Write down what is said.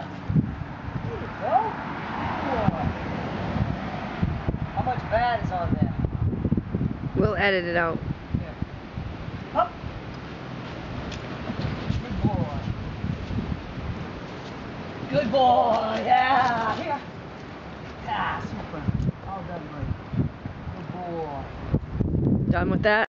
you go. How much bad is on there? We'll edit it out. Yeah. Up. Good boy. Good boy, yeah. Here. Ah, super. All done, buddy. Good boy. Done with that?